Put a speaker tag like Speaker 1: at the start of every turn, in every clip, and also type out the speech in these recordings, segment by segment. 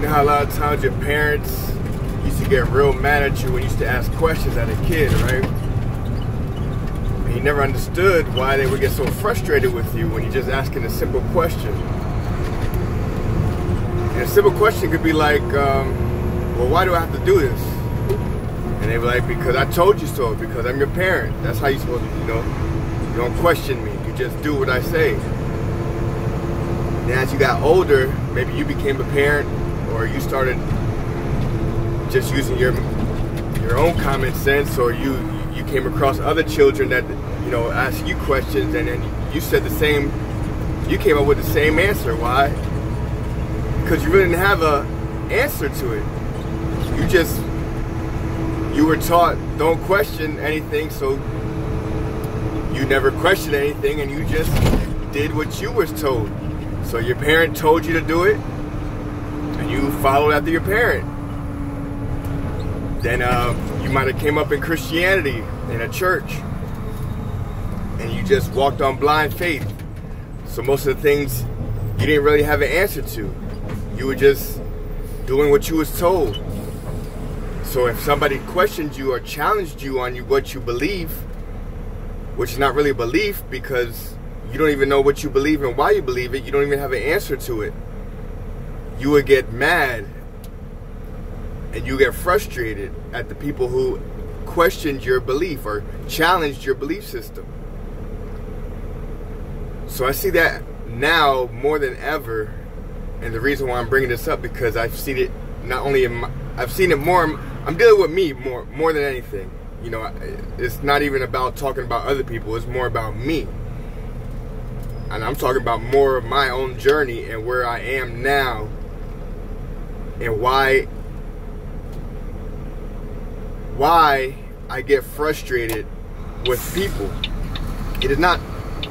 Speaker 1: You know how a lot of times your parents used to get real mad at you when you used to ask questions as a kid, right? And you never understood why they would get so frustrated with you when you're just asking a simple question. And a simple question could be like, um, well, why do I have to do this? And they were like, because I told you so, because I'm your parent. That's how you're supposed to, you know, you don't question me. You just do what I say. And as you got older, maybe you became a parent or you started just using your your own common sense or you you came across other children that you know ask you questions and then you said the same you came up with the same answer. Why? Because you really didn't have a answer to it. You just you were taught don't question anything so you never questioned anything and you just did what you was told. So your parent told you to do it you followed after your parent then uh, you might have came up in Christianity in a church and you just walked on blind faith. So most of the things you didn't really have an answer to. You were just doing what you was told. So if somebody questioned you or challenged you on you what you believe, which is not really a belief because you don't even know what you believe and why you believe it, you don't even have an answer to it. You would get mad and you get frustrated at the people who questioned your belief or challenged your belief system. So I see that now more than ever, and the reason why I'm bringing this up because I've seen it not only in my, I've seen it more. I'm dealing with me more more than anything. You know, it's not even about talking about other people. It's more about me, and I'm talking about more of my own journey and where I am now, and why why I get frustrated with people. It is not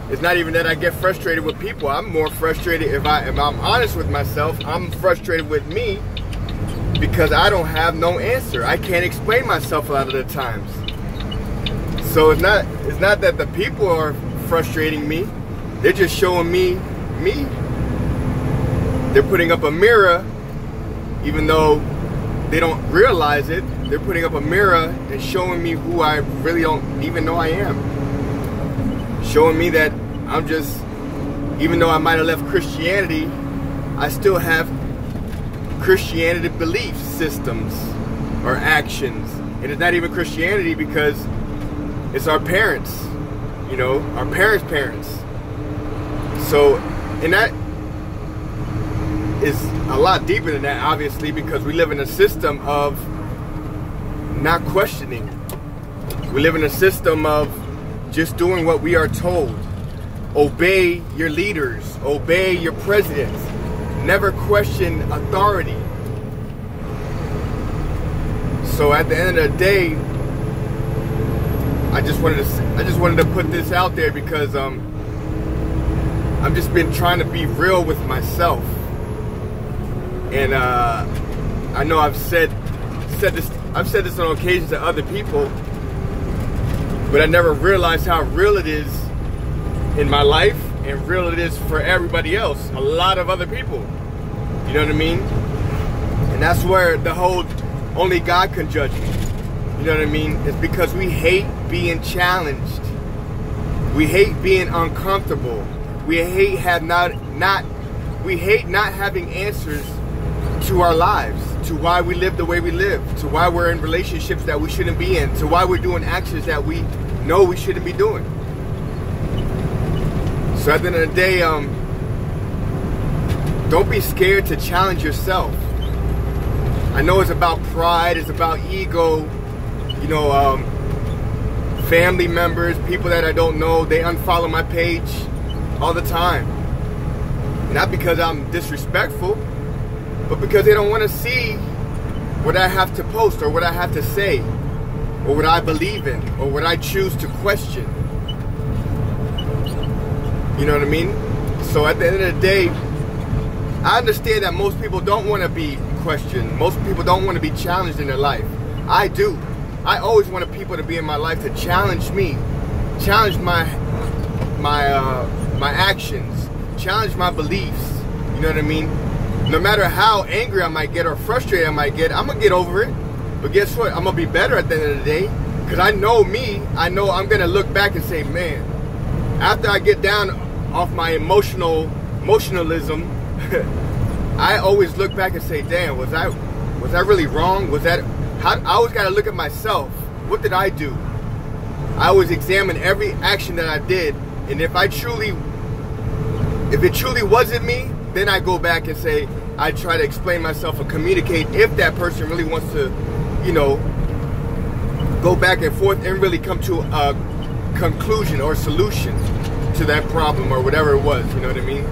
Speaker 1: it's not even that I get frustrated with people. I'm more frustrated if I if I'm honest with myself, I'm frustrated with me because I don't have no answer. I can't explain myself a lot of the times. So it's not it's not that the people are frustrating me. They're just showing me me. They're putting up a mirror even though they don't realize it they're putting up a mirror and showing me who I really don't even know I am. Showing me that I'm just, even though I might have left Christianity, I still have Christianity belief systems or actions. And it's not even Christianity because it's our parents, you know, our parents' parents. So, and that is a lot deeper than that, obviously, because we live in a system of not questioning. We live in a system of just doing what we are told. Obey your leaders, obey your presidents. Never question authority. So at the end of the day, I just wanted to I just wanted to put this out there because um I've just been trying to be real with myself. And uh I know I've said said this I've said this on occasions to other people, but I never realized how real it is in my life and real it is for everybody else, a lot of other people. You know what I mean? And that's where the whole only God can judge me. You know what I mean? It's because we hate being challenged. We hate being uncomfortable. We hate have not not we hate not having answers to our lives to why we live the way we live, to why we're in relationships that we shouldn't be in, to why we're doing actions that we know we shouldn't be doing. So at the end of the day, um, don't be scared to challenge yourself. I know it's about pride, it's about ego, you know, um, family members, people that I don't know, they unfollow my page all the time. Not because I'm disrespectful, but because they don't want to see what I have to post or what I have to say or what I believe in or what I choose to question. You know what I mean? So at the end of the day, I understand that most people don't want to be questioned. Most people don't want to be challenged in their life. I do. I always wanted people to be in my life to challenge me, challenge my my uh, my actions, challenge my beliefs. You know what I mean? No matter how angry I might get or frustrated I might get, I'm gonna get over it. But guess what? I'm gonna be better at the end of the day. Cause I know me, I know I'm gonna look back and say, man, after I get down off my emotional emotionalism, I always look back and say, damn, was I was I really wrong? Was that how I always gotta look at myself. What did I do? I always examine every action that I did, and if I truly if it truly wasn't me, then I go back and say, I try to explain myself and communicate if that person really wants to, you know, go back and forth and really come to a conclusion or solution to that problem or whatever it was, you know what I mean?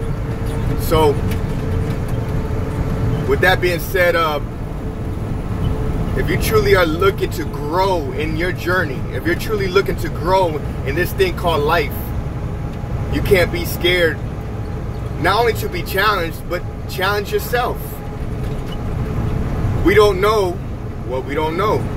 Speaker 1: So, with that being said, uh, if you truly are looking to grow in your journey, if you're truly looking to grow in this thing called life, you can't be scared not only to be challenged, but challenge yourself. We don't know what we don't know.